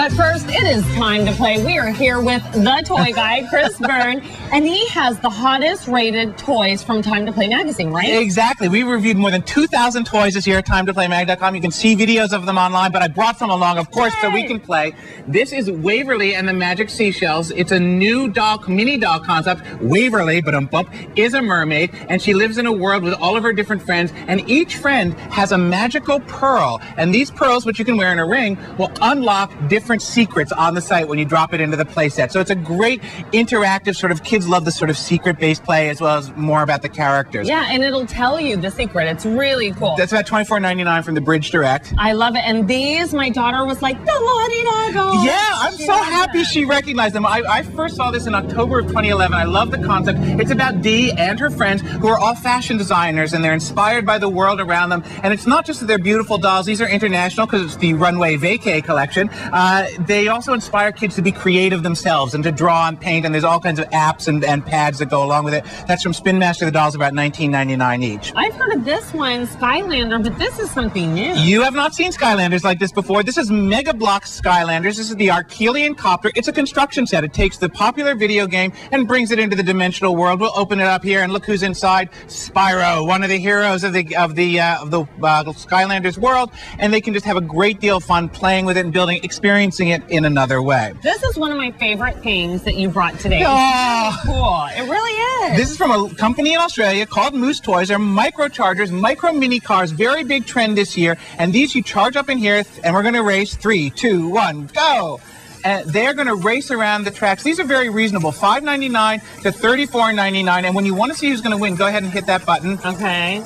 But first, it is time to play. We are here with the toy guy, Chris Byrne and he has the hottest rated toys from Time to Play magazine, right? Exactly. We reviewed more than 2,000 toys this year at TimeToPlayMag.com. You can see videos of them online, but I brought some along, of course, so we can play. This is Waverly and the Magic Seashells. It's a new doll, mini doll concept. Waverly, but um bump, is a mermaid, and she lives in a world with all of her different friends, and each friend has a magical pearl. And these pearls, which you can wear in a ring, will unlock different secrets on the site when you drop it into the playset. So it's a great interactive sort of kids love the sort of secret-based play as well as more about the characters. Yeah, and it'll tell you the secret. It's really cool. That's about $24.99 from the Bridge Direct. I love it. And these, my daughter was like, the Lottie Doggo. Yeah, I'm She so happy them. she recognized them. I, I first saw this in October of 2011. I love the concept. It's about Dee and her friends who are all fashion designers and they're inspired by the world around them. And it's not just that they're beautiful dolls, these are international because it's the Runway Vacay collection. Uh, they also inspire kids to be creative themselves and to draw and paint. And there's all kinds of apps and, and pads that go along with it. That's from Spin Master. The dolls about $19.99 each. I've heard of this one, Skylander, but this is something new. You have not seen Skylanders like this before. This is Mega Bloks Skylanders. This is the Arkeyan Copter. It's a construction set. It takes the popular video game and brings it into the dimensional world. We'll open it up here and look who's inside. Spyro, one of the heroes of the of the uh, of the uh, Skylanders world, and they can just have a great deal of fun playing with it and building, experiencing it in another way. This is one of my favorite things that you brought today. Oh. Cool. It really is. This is from a company in Australia called Moose Toys. They're micro chargers, micro mini cars, very big trend this year. And these you charge up in here, and we're going to race three, two, one, go. And they're going to race around the tracks. These are very reasonable, $5.99 to $34.99. And when you want to see who's going to win, go ahead and hit that button. okay.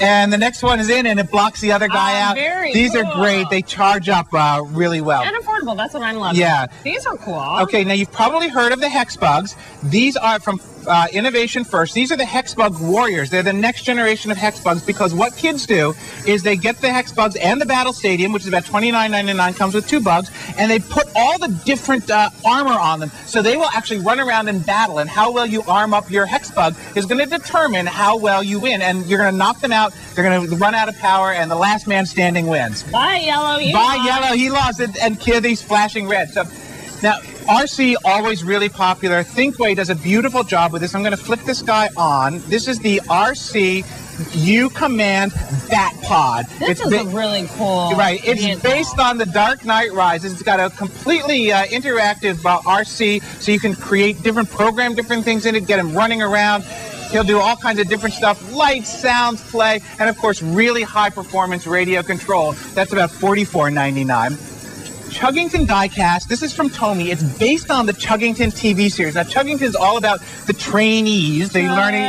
And the next one is in, and it blocks the other guy Oh, out. These cool. are great. They charge up uh, really well. And affordable. That's what I'm loving. Yeah. These are cool. Okay, now you've probably heard of the Hex Bugs. These are from uh, Innovation First. These are the Hex Bug Warriors. They're the next generation of Hex Bugs because what kids do is they get the Hex Bugs and the Battle Stadium, which is about $29.99, comes with two bugs, and they put all the different uh, armor on them. So they will actually run around and battle, and how well you arm up your Hex Bug is going to determine how well you win. And you're going to knock them out, they're going to run out of power, and the last man standing wins. Bye, Yellow. You By won. yellow, he lost it, and Kitty's flashing red. So now RC always really popular. Thinkway does a beautiful job with this. I'm going to flip this guy on. This is the RC U Command Bat Pod. This is ba- a really cool. Right, it's based on the Dark Knight Rises. It's got a completely uh, interactive uh, RC, so you can create different, program different things in it, get him running around. He'll do all kinds of different stuff, lights, sounds, play, and of course, really high performance radio control. That's about $44.99. Chuggington Diecast. This is from Tomy. It's based on the Chuggington TV series. Now, Chuggington's all about the trainees, the learning.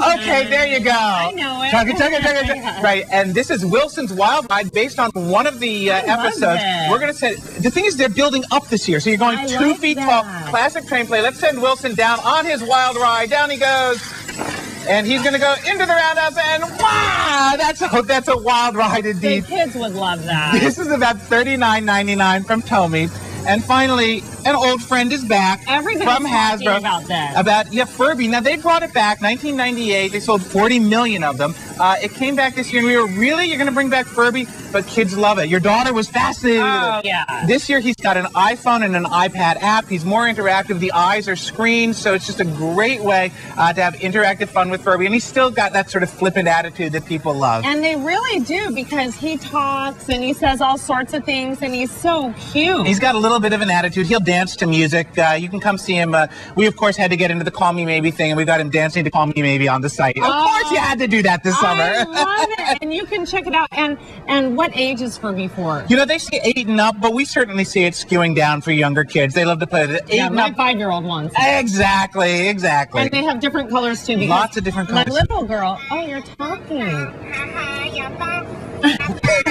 Okay, there you go. I know it. Chugga, chugga, chugga, chugga. Right, and this is Wilson's Wild Ride based on one of the uh, episodes. We're going to send. The thing is, they're building up this year, so you're going I two like feet that. tall. Classic train play. Let's send Wilson down on his wild ride. Down he goes. And he's going to go into the roundhouse, and wow, that's a that's a wild ride indeed. The kids would love that. This is about $39.99 from Tomy. And finally, an old friend is back Everybody's from Hasbro. about that. About yeah, Furby. Now they brought it back, 1998. They sold 40 million of them. Uh, it came back this year, and we were really, you're going to bring back Furby, but kids love it. Your daughter was fascinated. Oh, yeah. This year he's got an iPhone and an iPad app. He's more interactive. The eyes are screens, so it's just a great way uh, to have interactive fun with Furby. And he's still got that sort of flippant attitude that people love. And they really do because he talks and he says all sorts of things and he's so cute. He's got a little bit of an attitude. He'll dance to music. Uh, you can come see him. Uh, we, of course, had to get into the Call Me Maybe thing, and we got him dancing to Call Me Maybe on the site. Of Oh. course, you had to do that this summer. I love it. And you can check it out. And and what age is Furby for? you know, they say eight and up, but we certainly see it skewing down for younger kids. They love to play with. Eight Yeah, and my five-year-old ones. Exactly, exactly. And they have different colors too. Lots of different colors. My colors. little girl. Oh, you're talking.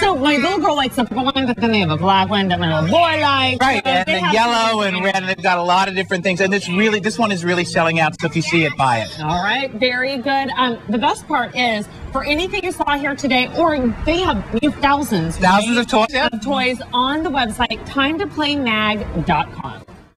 so my little girl likes the one, but then they have a black one that my little boy likes. Right, So and they the have yellow and red, and they've got a lot of different things. And this really, this one is really selling out. So if you see it, buy it. All right, very good. Um, the best part is for anything you saw here today, or they have you have thousands, Thousands right, of toys. Yeah. of toys on the website timetoplaymag.com.